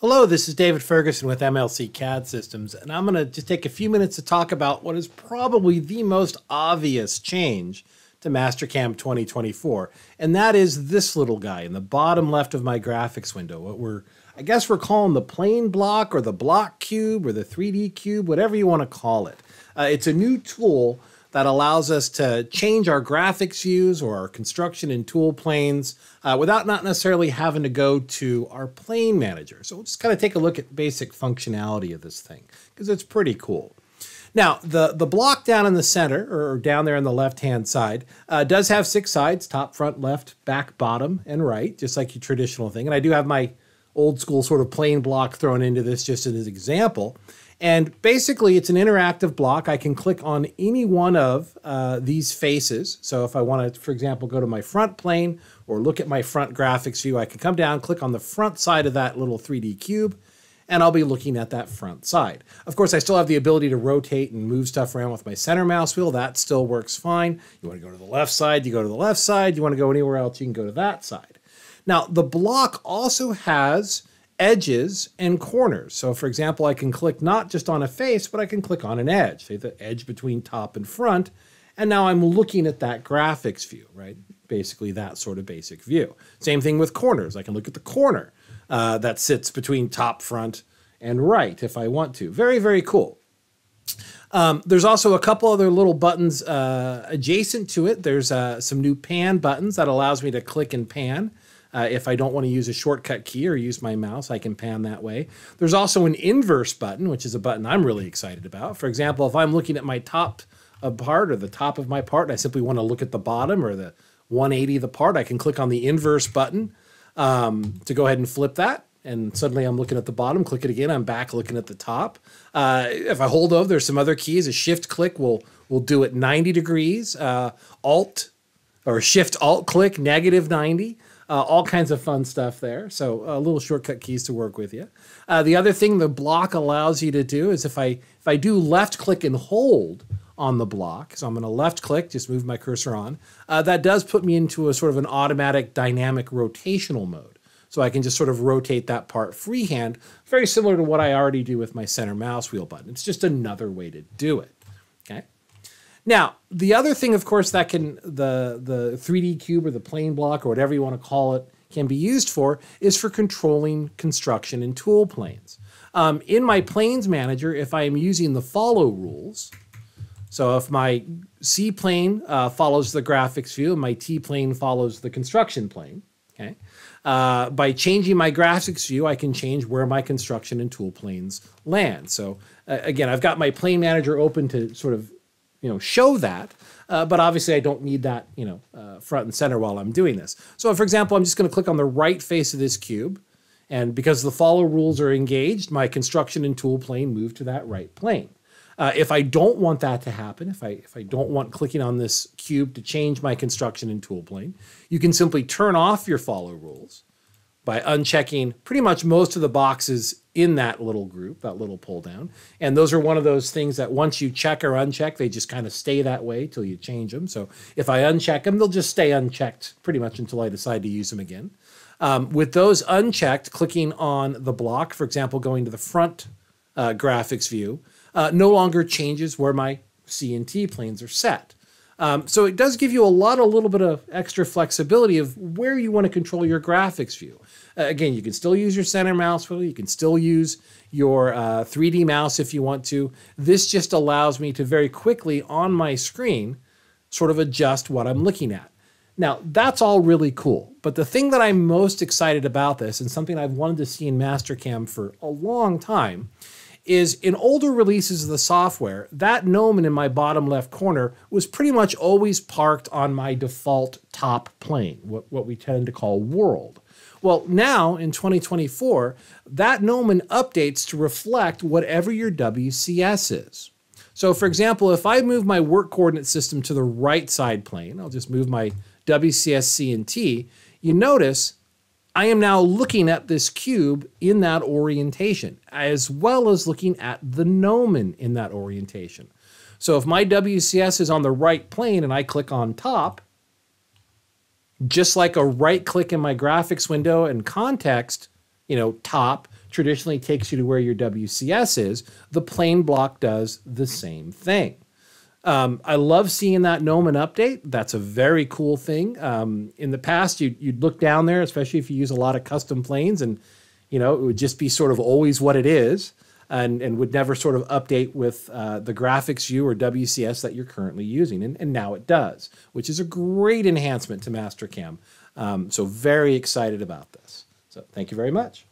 Hello, this is David Ferguson with MLC CAD Systems, and I'm going to just take a few minutes to talk about what is probably the most obvious change to Mastercam 2024, and that is this little guy in the bottom left of my graphics window. What we're, I guess we're calling the plane block or the block cube or the 3D cube, whatever you want to call it. Uh, it's a new tool that allows us to change our graphics views or our construction and tool planes uh, without not necessarily having to go to our plane manager. So we'll just kind of take a look at basic functionality of this thing because it's pretty cool. Now, the, the block down in the center, or down there on the left-hand side, uh, does have six sides, top, front, left, back, bottom, and right, just like your traditional thing. And I do have my old school sort of plane block thrown into this just as an example. And basically, it's an interactive block. I can click on any one of uh, these faces. So if I want to, for example, go to my front plane or look at my front graphics view, I can come down, click on the front side of that little 3D cube, and I'll be looking at that front side. Of course, I still have the ability to rotate and move stuff around with my center mouse wheel. That still works fine. You want to go to the left side, you go to the left side. You want to go anywhere else, you can go to that side. Now, the block also has edges and corners. So for example, I can click not just on a face, but I can click on an edge, say the edge between top and front. And now I'm looking at that graphics view, right? Basically that sort of basic view. Same thing with corners. I can look at the corner uh, that sits between top, front, and right if I want to. Very, very cool. Um, there's also a couple other little buttons uh, adjacent to it. There's uh, some new pan buttons that allows me to click and pan. Uh, if I don't want to use a shortcut key or use my mouse, I can pan that way. There's also an inverse button, which is a button I'm really excited about. For example, if I'm looking at my top part or the top of my part, and I simply want to look at the bottom or the 180 of the part, I can click on the inverse button um, to go ahead and flip that. And suddenly I'm looking at the bottom, click it again, I'm back looking at the top. Uh, if I hold over, there's some other keys. A shift click will, will do it 90 degrees. Uh, alt or shift alt click, negative 90 uh, all kinds of fun stuff there. So uh, little shortcut keys to work with you. Uh, the other thing the block allows you to do is if I if I do left click and hold on the block, so I'm going to left click, just move my cursor on. Uh, that does put me into a sort of an automatic dynamic rotational mode. So I can just sort of rotate that part freehand, very similar to what I already do with my center mouse wheel button. It's just another way to do it. Okay. Now, the other thing, of course, that can the the 3D cube or the plane block or whatever you want to call it can be used for is for controlling construction and tool planes. Um, in my planes manager, if I am using the follow rules, so if my C plane uh, follows the graphics view and my T plane follows the construction plane, okay, uh, by changing my graphics view, I can change where my construction and tool planes land. So uh, again, I've got my plane manager open to sort of you know, show that. Uh, but obviously, I don't need that, you know, uh, front and center while I'm doing this. So, for example, I'm just going to click on the right face of this cube, and because the follow rules are engaged, my construction and tool plane move to that right plane. Uh, if I don't want that to happen, if I if I don't want clicking on this cube to change my construction and tool plane, you can simply turn off your follow rules by unchecking pretty much most of the boxes in that little group, that little pull down. And those are one of those things that once you check or uncheck, they just kind of stay that way till you change them. So if I uncheck them, they'll just stay unchecked pretty much until I decide to use them again. Um, with those unchecked, clicking on the block, for example, going to the front uh, graphics view, uh, no longer changes where my C and T planes are set. Um, so it does give you a lot, a little bit of extra flexibility of where you want to control your graphics view. Uh, again, you can still use your center mouse wheel. You can still use your uh, 3D mouse if you want to. This just allows me to very quickly on my screen sort of adjust what I'm looking at. Now, that's all really cool. But the thing that I'm most excited about this, and something I've wanted to see in Mastercam for a long time, is in older releases of the software, that gnomon in my bottom left corner was pretty much always parked on my default top plane, what, what we tend to call world. Well, now in 2024, that gnomon updates to reflect whatever your WCS is. So for example, if I move my work coordinate system to the right side plane, I'll just move my WCS C and T, you notice I am now looking at this cube in that orientation, as well as looking at the gnomon in that orientation. So if my WCS is on the right plane and I click on top, just like a right click in my graphics window and context, you know, top traditionally takes you to where your WCS is, the plane block does the same thing. Um, I love seeing that Gnomon update. That's a very cool thing. Um, in the past, you'd, you'd look down there, especially if you use a lot of custom planes, and you know it would just be sort of always what it is, and and would never sort of update with uh, the graphics view or WCS that you're currently using. And, and now it does, which is a great enhancement to Mastercam. Um, so very excited about this. So thank you very much.